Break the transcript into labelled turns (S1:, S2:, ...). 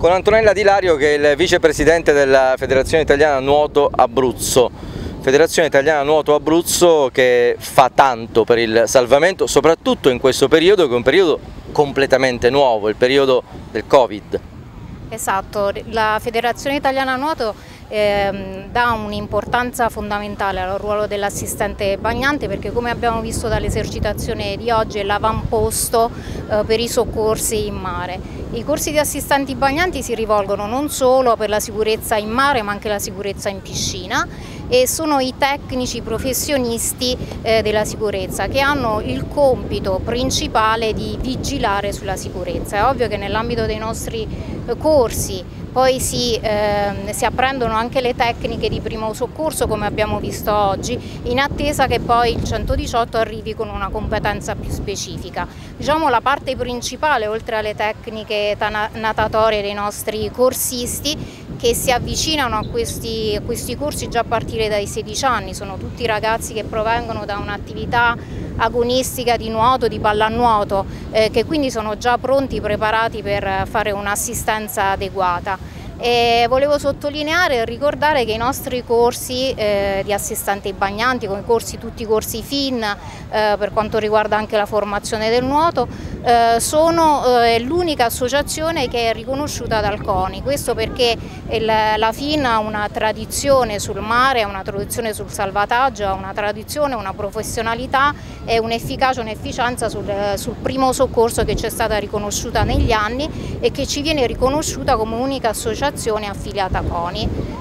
S1: con Antonella Di Lario che è il vicepresidente della Federazione Italiana Nuoto Abruzzo. Federazione Italiana Nuoto Abruzzo che fa tanto per il salvamento, soprattutto in questo periodo che è un periodo completamente nuovo, il periodo del Covid.
S2: Esatto, la Federazione Italiana Nuoto eh, dà un'importanza fondamentale al ruolo dell'assistente bagnante perché come abbiamo visto dall'esercitazione di oggi è l'avamposto eh, per i soccorsi in mare. I corsi di assistenti bagnanti si rivolgono non solo per la sicurezza in mare ma anche la sicurezza in piscina e sono i tecnici professionisti eh, della sicurezza che hanno il compito principale di vigilare sulla sicurezza. È ovvio che nell'ambito dei nostri eh, corsi poi si, eh, si, apprendono anche le tecniche di primo soccorso come abbiamo visto oggi, in attesa che poi il 118 arrivi con una competenza più specifica. Diciamo la parte principale, oltre alle tecniche natatorie dei nostri corsisti, che si avvicinano a questi, a questi corsi già a partire dai 16 anni, sono tutti ragazzi che provengono da un'attività agonistica di nuoto, di pallanuoto, eh, che quindi sono già pronti, preparati per fare un'assistenza adeguata. E volevo sottolineare e ricordare che i nostri corsi eh, di assistenti bagnanti, come corsi, tutti i corsi FIN eh, per quanto riguarda anche la formazione del nuoto, eh, sono eh, l'unica associazione che è riconosciuta dal CONI, questo perché il, la FIN ha una tradizione sul mare, ha una tradizione sul salvataggio, ha una tradizione, una professionalità e un'efficacia, un'efficienza sul, sul primo soccorso che ci è stata riconosciuta negli anni e che ci viene riconosciuta come unica associazione affiliata a CONI.